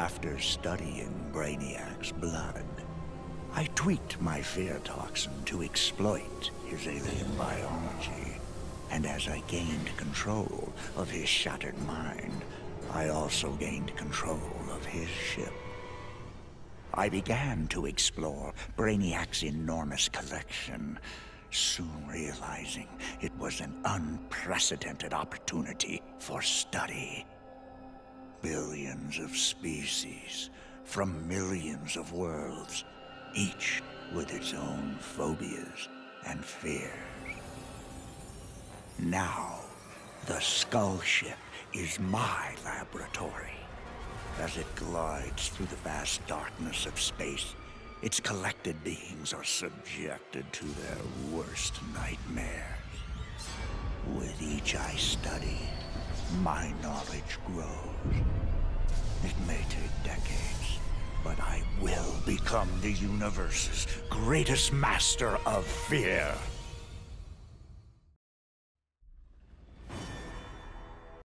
After studying Brainiac's blood, I tweaked my fear toxin to exploit his alien biology. And as I gained control of his shattered mind, I also gained control of his ship. I began to explore Brainiac's enormous collection, soon realizing it was an unprecedented opportunity for study. Billions of species from millions of worlds, each with its own phobias and fears. Now, the Skull Ship is my laboratory. As it glides through the vast darkness of space, its collected beings are subjected to their worst nightmares. With each I study, my knowledge grows. Become the universe's greatest master of fear.